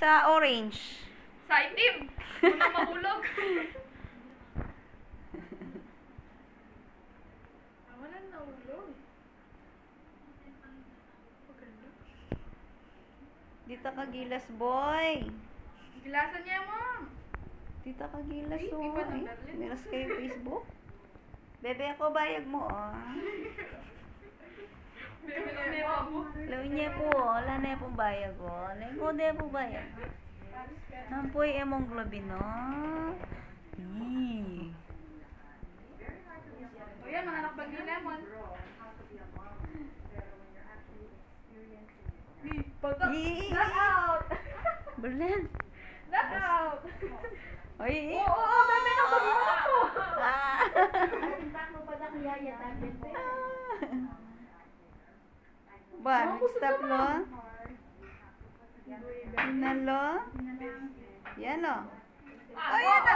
Sa orange. Sa itim. Unang mahulog. Ah, Wala na nahulog. Dita ka gilas, boy. Gilasan niya, ma'am. Dita ka gilas, Ay, oh. Ay. Miras kayo Facebook. Bebe, ako bayag mo, oh. Na niya po, oh. Wala na pong bayag, oh. Lego na po bayag. Nampoy emong globin, oh. Eee. O yan, mga anak bag ni Lemon. Pagka. Yee. Knock out! Berlin. Knock out! Ay, Oo, oo, oo, bebe na pag ako. Ah. Ba, stop lo? Yan lo? Yan lo? Ayan, ayan, ayan, ayan. Ah!